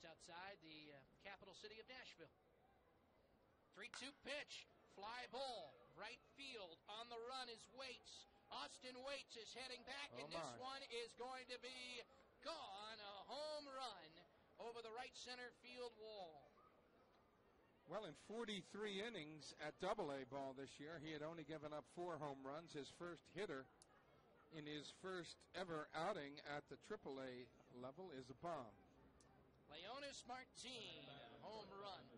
just outside the uh, capital city of Nashville. 3 2 pitch, fly ball, right field. On the run is Waits. Austin Waits is heading back, Oh, and this one is going to be gone. A home run over the right center field wall. Well, in 43 innings at Double A ball this year, he had only given up four home runs. His first hitter in his first ever outing at the Triple A level is a bomb. Leonys Martin, home run.